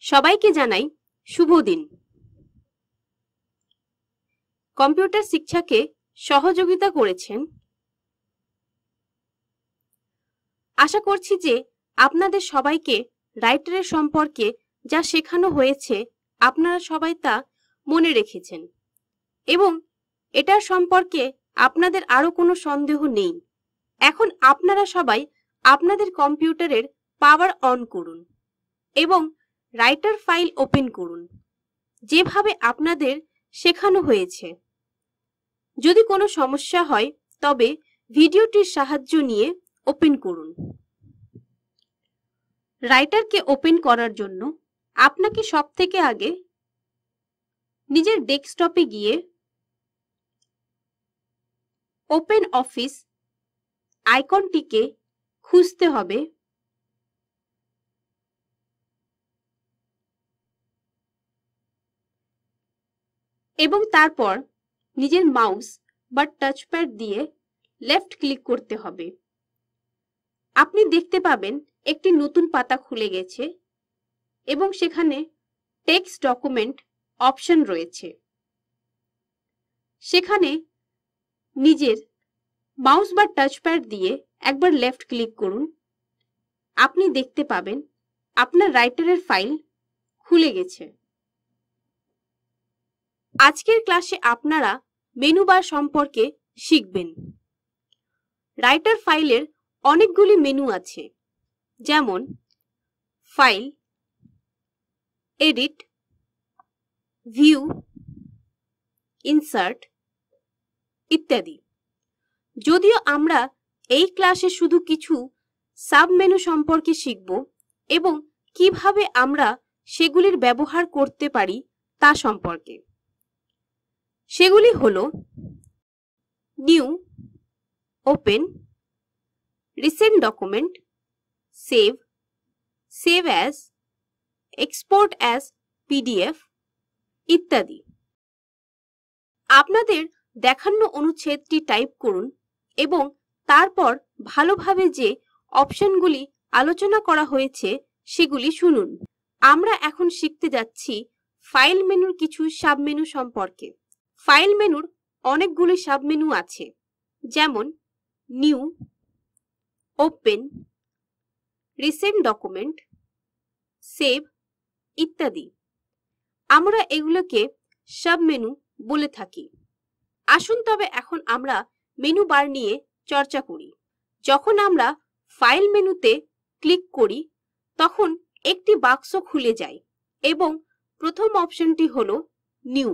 সবাইকে জানাই শুভ দিন কম্পিউটার শিক্ষাকে সহযোগিতা করেছেন। আশা করছি যে আপনাদের সবাইকে রাইটারের সম্পর্কে যা শেখানো হয়েছে আপনারা সবাই তা মনে রেখেছেন। এবং এটার সম্পর্কে আপনাদের আরও কোনো সন্দেহ নেই। এখন আপনারা সবাই আপনাদের কম্পিউটারের পাওয়ার অন করুন। এবং রাইটার ফাইল ওপেন করুন, যেভাবে আপনাদের শেখানো হয়েছে। যদি কোনো সমস্যা হয়, তবে ভিডিওটির সাহায্য নিয়ে ওপেন করুন। রাইটারকে ওপেন করার জন্য আপনাকে সব থেকে আগে নিজের ডেস্কটপে গিয়ে ওপেন অফিস আইকনটিকে খুঁজতে হবে। এবং তারপর নিজের মাউস বা টাচপ্যাড দিয়ে লেফট ক্লিক করতে হবে। আপনি দেখতে পাবেন একটি নতুন পাতা খুলে গেছে এবং সেখানে টেক্সট ডকুমেন্ট অপশন রয়েছে। সেখানে নিজের মাউস বা টাচপ্যাড দিয়ে একবার লেফট ক্লিক করুন। আপনি দেখতে পাবেন আপনার রাইটারের ফাইল খুলে গেছে। আজকের ক্লাসে আপনারা মেনু বার সম্পর্কে শিখবেন। রাইটার ফাইলের অনেকগুলি মেনু আছে, যেমন ফাইল এডিট ভিউ ইনসার্ট ইত্যাদি। যদিও আমরা এই ক্লাসে শুধু কিছু সাব মেনু সম্পর্কে শিখব এবং কীভাবে আমরা সেগুলির ব্যবহার করতে পারি তা সম্পর্কে। সেগুলি হল new open recent document save save as export as PDF ইত্যাদি। আপনাদের দেখানো অনুচ্ছেদটি টাইপ করুন এবং তারপর ভালোভাবে যে অপশনগুলি আলোচনা করা হয়েছে সেগুলি শুনুন। আমরা এখন শিখতে যাচ্ছি ফাইল মেনুর কিছু সাবমেনু সম্পর্কে। ফাইল মেনুর অনেকগুলি সাবমেনু আছে, যেমন new, open, recent document, save ইত্যাদি। আমরা এগুলোকে সাবমেনু বলে থাকি। আসুন তবে এখন আমরা মেনু বার নিয়ে চর্চা করি। যখন আমরা ফাইল মেনুতে ক্লিক করি, তখন একটি বাক্স খুলে যায় এবং প্রথম অপশনটি হলো নিউ।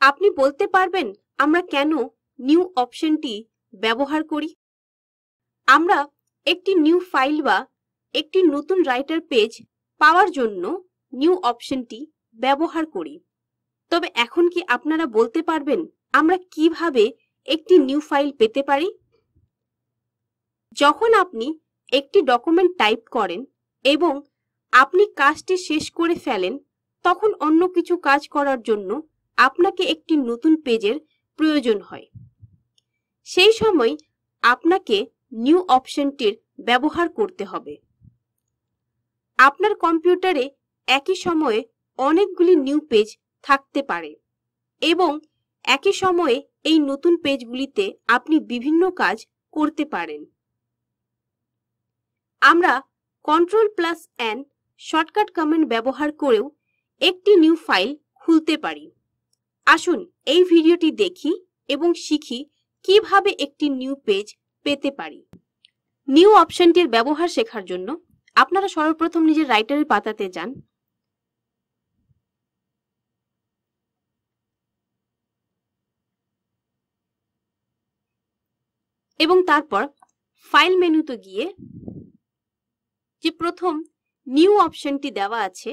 আপনি বলতে পারবেন আমরা কেন নিউ অপশনটি ব্যবহার করি? আমরা একটি নিউ ফাইল বা একটি নতুন রাইটার পেজ পাওয়ার জন্য নিউ অপশনটি ব্যবহার করি। তবে এখন কি আপনারা বলতে পারবেন আমরা কীভাবে একটি নিউ ফাইল পেতে পারি? যখন আপনি একটি ডকুমেন্ট টাইপ করেন এবং আপনি কাজটি শেষ করে ফেলেন, তখন অন্য কিছু কাজ করার জন্য আপনাকে একটি নতুন পেজের প্রয়োজন হয়। সেই সময় আপনাকে নিউ অপশনটির ব্যবহার করতে হবে। আপনার কম্পিউটারে একই সময়ে অনেকগুলি নিউ পেজ থাকতে পারে এবং একই সময়ে এই নতুন পেজগুলিতে আপনি বিভিন্ন কাজ করতে পারেন। আমরা control plus N shortcut command ব্যবহার করেও একটি নিউ ফাইল খুলতে পারি। আসুন এই ভিডিওটি দেখি এবং শিখি কীভাবে একটি নিউ পেজ পেতে পারি। নিউ অপশনটির ব্যবহার শেখার জন্য আপনারা সর্বপ্রথম নিজের রাইটারের পাতাতে যান। এবং তারপর ফাইল মেনুতে গিয়ে যে প্রথম নিউ অপশনটি দেওয়া আছে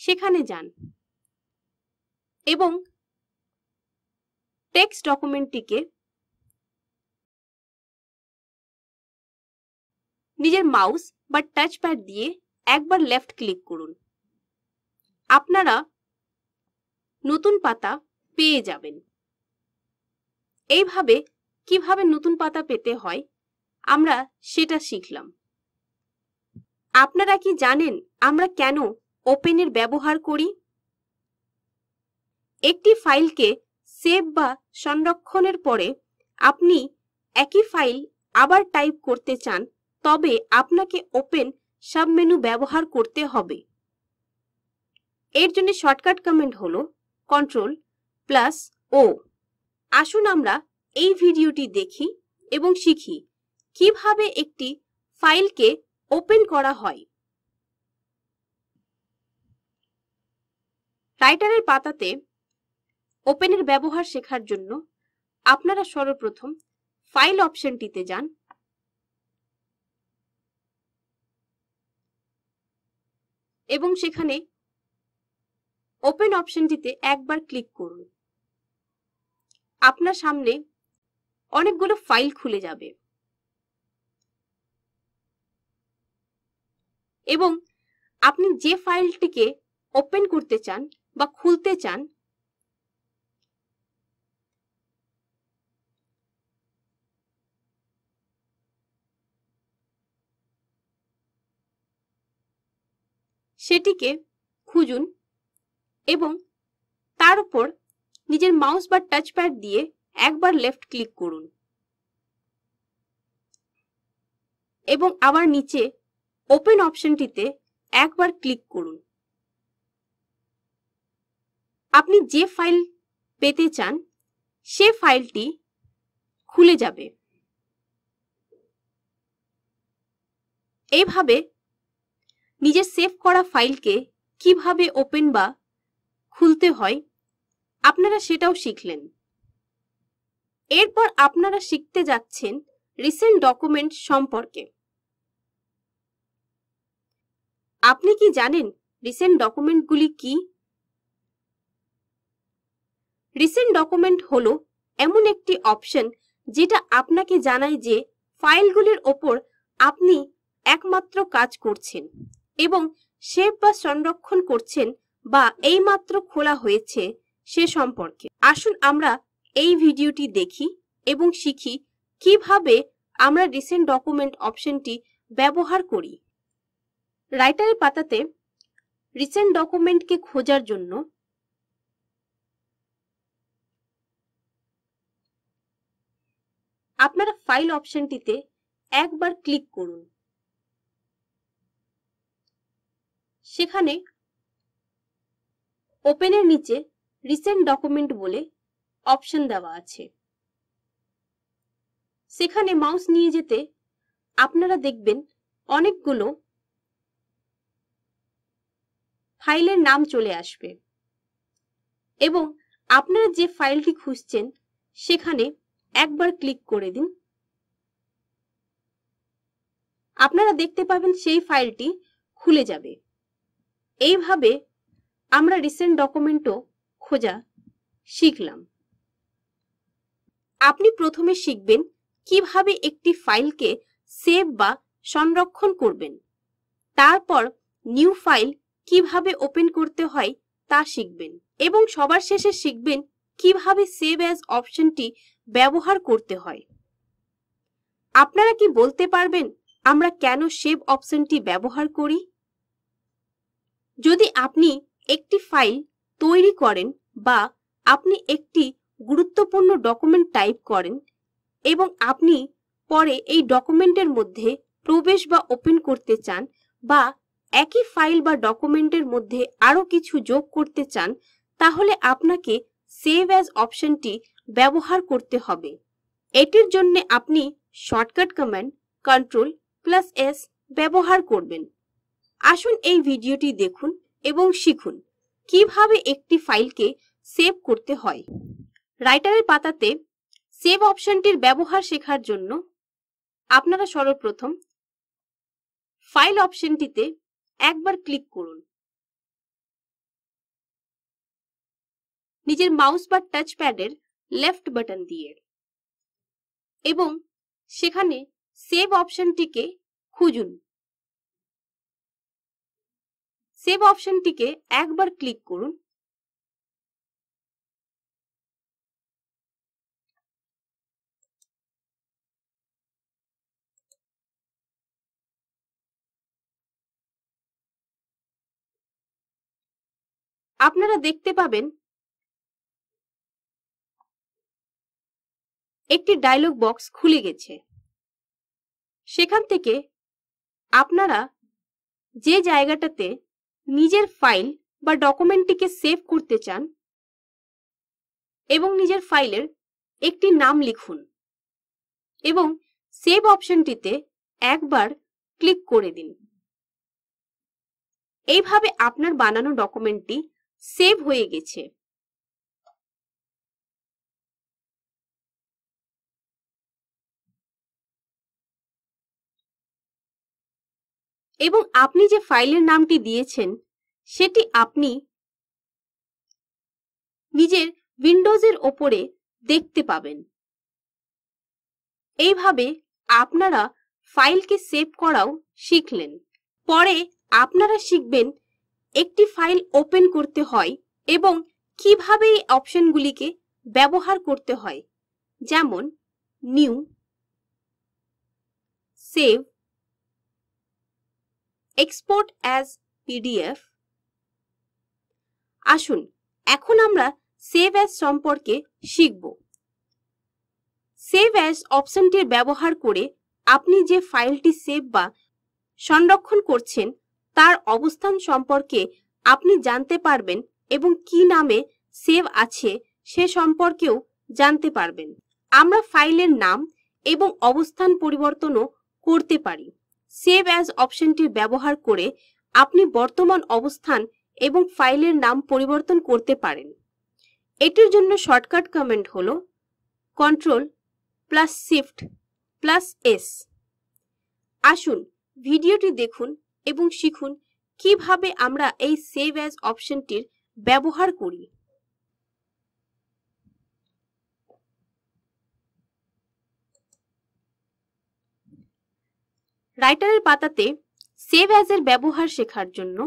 সেখানে যান। এবং টেক্সট ডকুমেন্টটিকে নিজের মাউস বা টাচপ্যাড দিয়ে একবার লেফট ক্লিক করুন। আপনারা নতুন পাতা পেয়ে যাবেন। এইভাবে কীভাবে নতুন পাতা পেতে হয়, আমরা সেটা শিখলাম। আপনারা কি জানেন আমরা কেন ওপেনের ব্যবহার করি। একটি ফাইলকে সেভ বা সংরক্ষণের পরে আপনি একই ফাইল আবার টাইপ করতে চান, তবে আপনাকে ওপেন সাবমেনু ব্যবহার করতে হবে। এর জন্য শর্টকাট কমেন্ট হল কন্ট্রোল প্লাস ও আসুন আমরা এই ভিডিওটি দেখি এবং শিখি কীভাবে একটি ফাইলকে ওপেন করা হয়। রাইটারের পাতাতে ওপেনের ব্যবহার শেখার জন্য আপনারা সর্বপ্রথম ফাইল অপশনটিতে যান। এবং সেখানে ওপেন অপশনটিতে একবার ক্লিক করুন। আপনার সামনে অনেকগুলো ফাইল খুলে যাবে। এবং আপনি যে ফাইলটিকে ওপেন করতে চান বা খুলতে চান, সেটিকে খুঁজুন এবং তার উপর নিজের মাউস বা টাচপ্যাড দিয়ে একবার লেফট ক্লিক করুন এবং আবার নিচে ওপেন অপশনটিতে একবার ক্লিক করুন। আপনি যে ফাইল পেতে চান, সে ফাইলটি খুলে যাবে। এইভাবে নিজের সেভ করা ফাইলকে কীভাবে ওপেন বা খুলতে হয়, আপনারা সেটাও শিখলেন। এরপর আপনারা শিখতে যাচ্ছেন রিসেন্ট ডকুমেন্ট সম্পর্কে। আপনি কি জানেন রিসেন্ট ডকুমেন্টগুলি কি? রিসেন্ট ডকুমেন্ট হল এমন একটি অপশন যেটা আপনাকে জানায় যে ফাইলগুলির ওপর আপনি একমাত্র কাজ করছেন এবং সেভ বা সংরক্ষণ করছেন বা এইমাত্র খোলা হয়েছে সে সম্পর্কে। আসুন আমরা এই ভিডিওটি দেখি এবং শিখি কীভাবে আমরা রিসেন্ট ডকুমেন্ট অপশনটি ব্যবহার করি। রাইটারের পাতাতে রিসেন্ট ডকুমেন্টকে খোঁজার জন্য আপনারা ফাইল অপশনটিতে একবার ক্লিক করুন। সেখানে ওপেনের নিচে রিসেন্ট ডকুমেন্ট বলে অপশন দেওয়া আছে। সেখানে মাউস নিয়ে যেতে আপনারা দেখবেন অনেকগুলো ফাইলের নাম চলে আসবে। এবং আপনারা যে ফাইলটি খুঁজছেন, সেখানে একবার ক্লিক করে দিন। আপনারা দেখতে পাবেন সেই ফাইলটি খুলে যাবে। এইভাবে আমরা রিসেন্ট ডকুমেন্টও খোঁজা শিখলাম। আপনি প্রথমে শিখবেন কীভাবে একটি ফাইলকে সেভ বা সংরক্ষণ করবেন। তারপর নিউ ফাইল কীভাবে ওপেন করতে হয় তা শিখবেন এবং সবার শেষে শিখবেন কীভাবে সেভ অ্যাজ অপশনটি ব্যবহার করতে হয়। আপনারা কি বলতে পারবেন আমরা কেন সেভ অপশনটি ব্যবহার করি? যদি আপনি একটি ফাইল তৈরি করেন বা আপনি একটি গুরুত্বপূর্ণ ডকুমেন্ট টাইপ করেন এবং আপনি পরে এই ডকুমেন্টের মধ্যে প্রবেশ বা ওপেন করতে চান বা একই ফাইল বা ডকুমেন্টের মধ্যে আরও কিছু যোগ করতে চান, তাহলে আপনাকে সেভ অ্যাজ অপশনটি ব্যবহার করতে হবে। এটির জন্য আপনি shortcut command control plus S ব্যবহার করবেন। আসুন এই ভিডিওটি দেখুন এবং শিখুন কীভাবে একটি ফাইলকে সেভ করতে হয়। রাইটারের পাতাতে সেভ অপশনটির ব্যবহার শেখার জন্য আপনারা সর্বপ্রথম ফাইল অপশনটিতে একবার ক্লিক করুন। নিজের মাউস বা টাচ প্যাডের লেফট বাটন দিয়ে। এবং সেখানে সেভ অপশনটিকে খুঁজুন। সেভ অপশনটিকে একবার ক্লিক করুন। আপনারা দেখতে পাবেন একটি ডায়লগ বক্স খুলে গেছে। সেখান থেকে আপনারা যে জায়গাটাতে নিজের ফাইল বা ডকুমেন্টটিকে সেভ করতে চান এবং নিজের ফাইলের একটি নাম লিখুন এবং সেভ অপশনটিতে একবার ক্লিক করে দিন। এইভাবে আপনার বানানো ডকুমেন্টটি সেভ হয়ে গেছে। এবং আপনি যে ফাইলের নামটি দিয়েছেন, সেটি আপনি নিজের উইন্ডোজের ওপরে দেখতে পাবেন। এইভাবে আপনারা ফাইলকে সেভ করাও শিখলেন। পরে আপনারা শিখবেন একটি ফাইল ওপেন করতে হয় এবং কীভাবে এই অপশনগুলিকে ব্যবহার করতে হয়। যেমন, new, save export as PDF আসুন, এখন আমরা সেভ অ্যাজ সম্পর্কে শিখব। সেভ অ্যাজ অপশনটির ব্যবহার করে আপনি যে ফাইলটি সেভ বা সংরক্ষণ করছেন, তার অবস্থান সম্পর্কে আপনি জানতে পারবেন এবং কি নামে সেভ আছে সে সম্পর্কেও জানতে পারবেন। আমরা ফাইলের নাম এবং অবস্থান পরিবর্তনও করতে পারি। সেভ অ্যাজ অপশনটি ব্যবহার করে আপনি বর্তমান অবস্থান এবং ফাইলের নাম পরিবর্তন করতে পারেন। এটির জন্য শর্টকাট কমেন্ট হল control plus shift plus S আসুন ভিডিওটি দেখুন এবং শিখুন কীভাবে আমরা এই সেভ অ্যাজ অপশনটির ব্যবহার করি। রাইটারের পাতাতে সেভ অ্যাজ এর ব্যবহার শেখার জন্য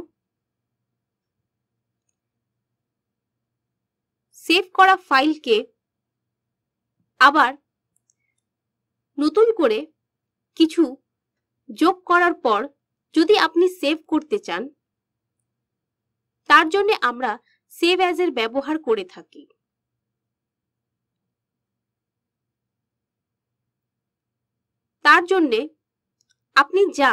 সেভ করা ফাইলকে আবার নতুন করে কিছু যোগ করার পর যদি আপনি সেভ করতে চান, তার জন্য আমরা সেভ অ্যাজ এর ব্যবহার করে থাকি। তার জন্যে আপনি যা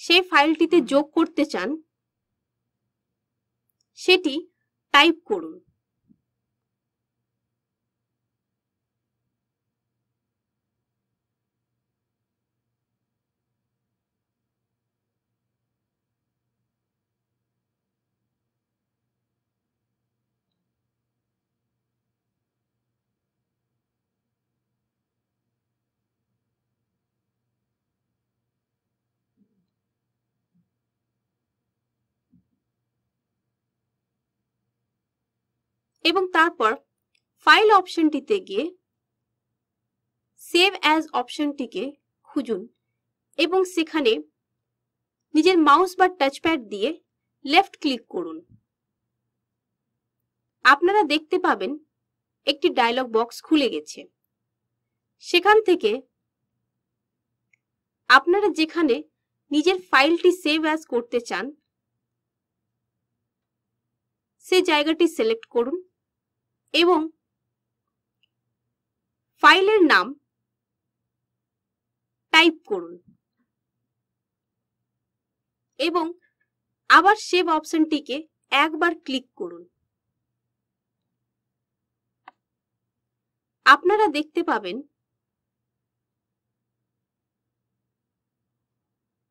সে ফাইলটিতে যোগ করতে চান সেটি টাইপ করুন। এবং তারপর ফাইল অপশনটিতে গিয়ে সেভ অ্যাজ অপশনটিকে খুঁজুন এবং সেখানে নিজের মাউস বা টাচপ্যাড দিয়ে লেফট ক্লিক করুন। আপনারা দেখতে পাবেন একটি ডায়লগ বক্স খুলে গেছে। সেখান থেকে আপনারা যেখানে নিজের ফাইলটি সেভ অ্যাজ করতে চান, সে জায়গাটি সিলেক্ট করুন। এবং ফাইলের নাম টাইপ করুন। এবং আবার সেভ অপশনটিকে একবার ক্লিক করুন। আপনারা দেখতে পাবেন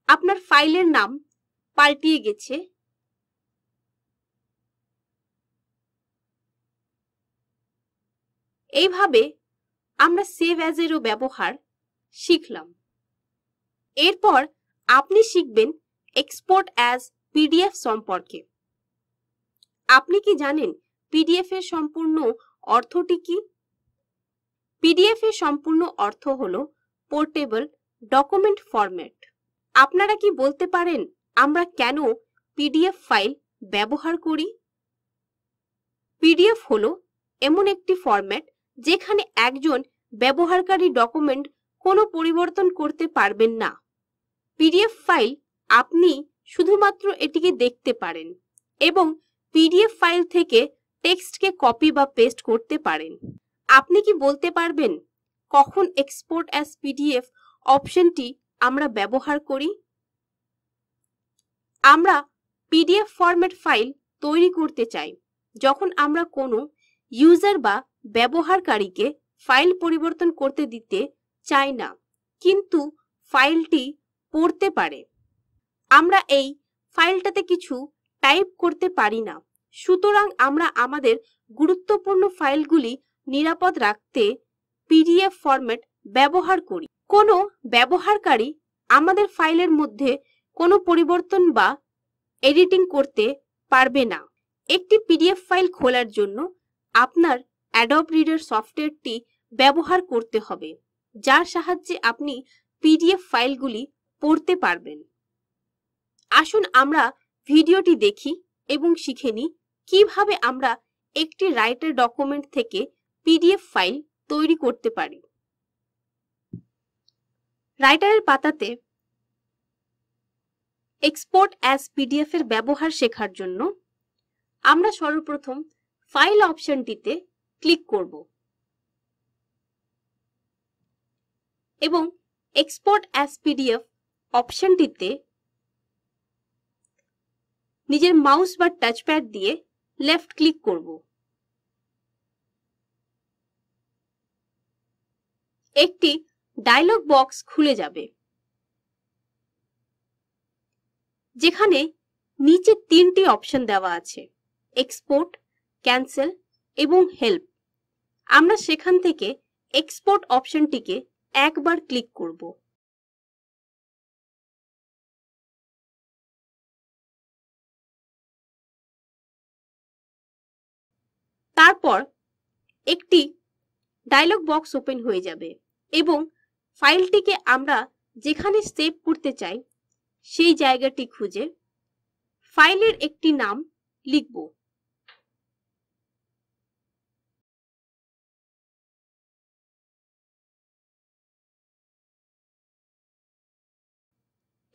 আপনার ফাইলের নাম পাল্টিয়ে গেছে। এইভাবে আমরা সেভ অ্যাজ এরও ব্যবহার শিখলাম। এরপর আপনি শিখবেন এক্সপোর্ট অ্যাজ পিডিএফ সম্পর্কে। আপনি কি জানেন পিডিএফ এর সম্পূর্ণ অর্থটি কি? পিডিএফ এর সম্পূর্ণ অর্থ হল পোর্টেবল ডকুমেন্ট ফরম্যাট আপনারা কি বলতে পারেন আমরা কেন পিডিএফ ফাইল ব্যবহার করি? পিডিএফ হলো এমন একটি ফরম্যাট যেখানে একজন ব্যবহারকারী ডকুমেন্ট কোনো পরিবর্তন করতে পারবেন না। পিডিএফ ফাইল আপনি শুধুমাত্র এটিকে দেখতে পারেন এবং পিডিএফ ফাইল থেকে টেক্সটকে কপি বা পেস্ট করতে পারেন। আপনি কি বলতে পারবেন কখন এক্সপোর্ট অ্যাজ পিডিএফ অপশনটি আমরা ব্যবহার করি? আমরা পিডিএফ ফরম্যাট ফাইল তৈরি করতে চাই, যখন আমরা কোনো ইউজার বা ব্যবহারকারীকে ফাইল পরিবর্তন করতে দিতে চাই না, কিন্তু ফাইলটি পড়তে পারে। আমরা এই ফাইলটাতে কিছু টাইপ করতে পারি না। সুতরাং আমরা আমাদের গুরুত্বপূর্ণ ফাইলগুলি নিরাপদ রাখতে পিডিএফ ফরম্যাট ব্যবহার করি। কোনো ব্যবহারকারী আমাদের ফাইলের মধ্যে কোনো পরিবর্তন বা এডিটিং করতে পারবে না। একটি পিডিএফ ফাইল খোলার জন্য আপনার অ্যাডব রিডার সফটওয়্যারটি ব্যবহার করতে হবে, যার সাহায্যে আপনি পিডিএফ ফাইলগুলি পড়তে পারবেন। আসুন আমরা ভিডিওটি দেখি এবং শিখে নিই কীভাবে আমরা একটি রাইটার ডকুমেন্ট থেকে পিডিএফ ফাইল তৈরি করতে পারি। রাইটারের পাতাতে এক্সপোর্ট অ্যাজ পিডিএফ এর ব্যবহার শেখার জন্য আমরা সর্বপ্রথম ফাইল অপশনটিতে ক্লিক করব। এবং এক্সপোর্ট অ্যাজ পিডিএফ অপশনটিতে নিজের মাউস বা টাচপ্যাড দিয়ে লেফট ক্লিক করব। একটি ডায়লগ বক্স খুলে যাবে। যেখানে নিচে তিনটি অপশন দেওয়া আছে এক্সপোর্ট ক্যান্সেল এবং হেল্প। আমরা সেখান থেকে এক্সপোর্ট অপশনটিকে একবার ক্লিক করব। তারপর একটি ডায়লগ বক্স ওপেন হয়ে যাবে এবং ফাইলটিকে আমরা যেখানে সেভ করতে চাই, সেই জায়গাটি খুঁজে ফাইলের একটি নাম লিখব।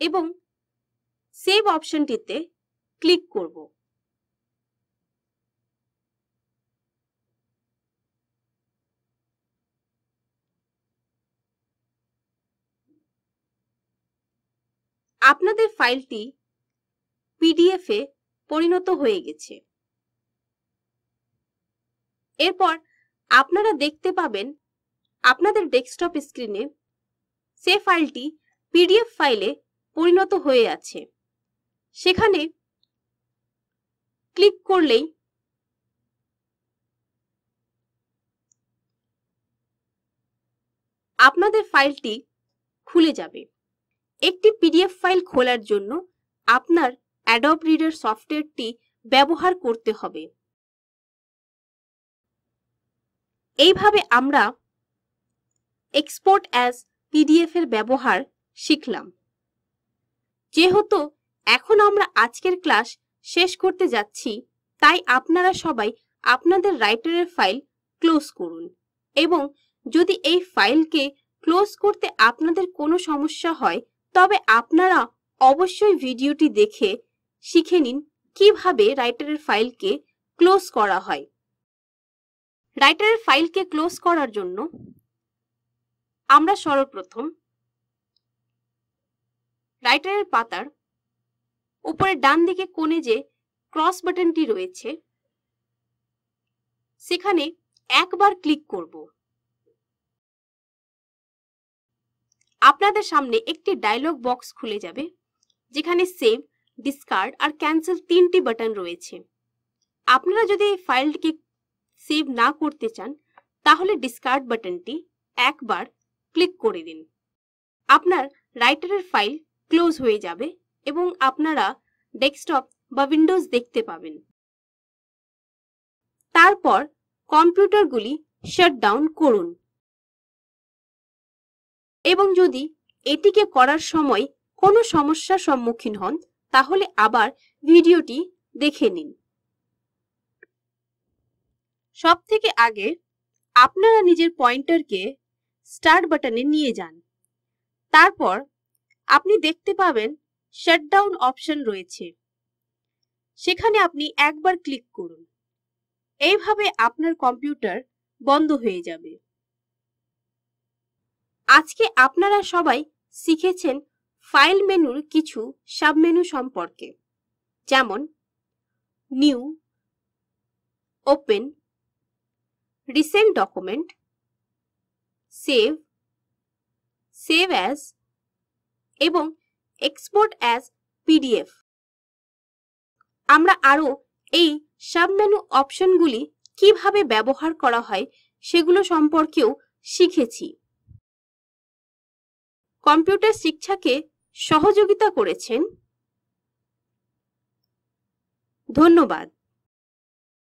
এবং সেভ অপশনটিতে ক্লিক করব। আপনাদের ফাইলটি পিডিএফ এ পরিণত হয়ে গেছে। এরপর আপনারা দেখতে পাবেন আপনাদের ডেস্কটপ স্ক্রিনে সে ফাইলটি পিডিএফ ফাইলে পরিণত হয়ে আছে। সেখানে ক্লিক করলেই আপনাদের ফাইলটি খুলে যাবে। একটি পিডিএফ ফাইল খোলার জন্য আপনার অ্যাডব রিডার সফটওয়্যারটি ব্যবহার করতে হবে। এইভাবে আমরা এক্সপোর্ট অ্যাজ পিডিএফ এর ব্যবহার শিখলাম। যেহেতু এখন আমরা আজকের ক্লাস শেষ করতে যাচ্ছি, তাই আপনারা সবাই আপনাদের রাইটারের ফাইল ক্লোজ করুন এবং যদি এই ফাইলকে ক্লোজ করতে আপনাদের কোনো সমস্যা হয়, তবে আপনারা অবশ্যই ভিডিওটি দেখে শিখে নিন কীভাবে রাইটারের ফাইলকে ক্লোজ করা হয়। রাইটারের ফাইলকে ক্লোজ করার জন্য আমরা সর্বপ্রথম রাইটারের পাতার উপরে ডান দিকে কোণে যে ক্রস বাটনটি রয়েছে, সেখানে একবার ক্লিক করব। আপনাদের সামনে একটি ডায়লগ বক্স খুলে যাবে, যেখানে সেভ ডিসকার্ড আর ক্যান্সেল তিনটি বাটন রয়েছে। আপনারা যদি এই ফাইলটিকে সেভ না করতে চান, তাহলে ডিসকার্ড বাটনটি একবার ক্লিক করে দিন। আপনার রাইটারের ফাইল ক্লোজ হয়ে যাবে এবং আপনারা ডেস্কটপ বা উইন্ডোজ দেখতে পাবেন। তারপর কম্পিউটারগুলি শাটডাউন করুন। এবং যদি এটিকে করার সময় কোনো সমস্যার সম্মুখীন হন, তাহলে আবার ভিডিওটি দেখে নিন। সব থেকে আগে আপনারা নিজের পয়েন্টারকে স্টার্ট বাটনে নিয়ে যান। তারপর আপনি দেখতে পাবেন শাটডাউন অপশন রয়েছে। সেখানে আপনি একবার ক্লিক করুন। এইভাবে আপনার কম্পিউটার বন্ধ হয়ে যাবে। আজকে আপনারা সবাই শিখেছেন ফাইল মেনুর কিছু সাবমেনু সম্পর্কে। যেমন new open recent document save save as এবং এক্সপোর্ট অ্যাজ পিডিএফ আমরা আরও এই সাবমেনু অপশনগুলি কীভাবে ব্যবহার করা হয় সেগুলো সম্পর্কেও শিখেছি। কম্পিউটার শিক্ষাকে সহযোগিতা করেছেন। ধন্যবাদ।